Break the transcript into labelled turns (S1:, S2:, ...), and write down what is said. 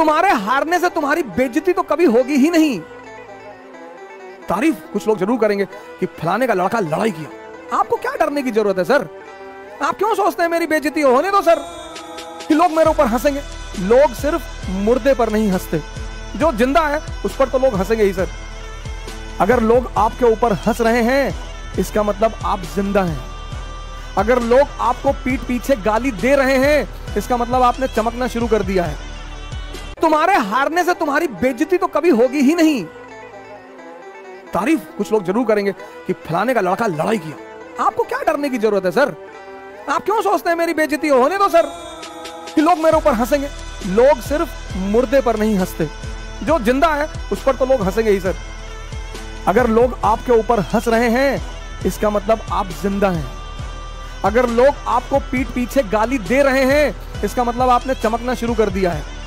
S1: तुम्हारे हारने से तुम्हारी बेजती तो कभी होगी ही नहीं। तारीफ़, कुछ लोग ज़रूर करेंगे कि फलाने का लड़का लड़ाई किया। आपको क्या डरने की ज़रूरत है, सर? आप क्यों सोचते हैं मेरी बेजती होने दो, सर? कि लोग मेरे ऊपर हंसेंगे। लोग सिर्फ़ मुर्दे पर नहीं हँसते। जो ज़िंदा है, उस पर तो लोग हंसेंगे ही, सर। अगर लोग आपके ऊपर हंस रहे हैं, इसका मतलब आप ज़िंदा हैं। अगर लोग आपको पीठ पीछे गाली दे रहे हैं, इसका मतलब आपने चमकना शुरू कर दिया है। तुम्हारे हारने से तुम्हारी बेजती तो कभी होगी ही नहीं। तारीफ़ कुछ लोग ज़रूर करेंगे कि फलाने का लड़का लड़ाई किया। आपको क्या डरने की ज़रूरत है, सर? आप क्यों सोचते हैं मेरी बेइज्जती होने दो, सर? कि लोग मेरे ऊपर हंसेंगे। लोग सिर्फ़ मुर्दे पर नहीं हँसते। जो ज़िंदा है, उस पर तो लोग हंसेंगे ही, सर। अगर लोग आपके ऊपर हंस रहे हैं, इसका मतलब आप ज़िंदा हैं। अगर लोग आपको पीठ पीछे गाली दे रहे हैं, इसका मतलब आपने चमकना शुरू कर दिया है।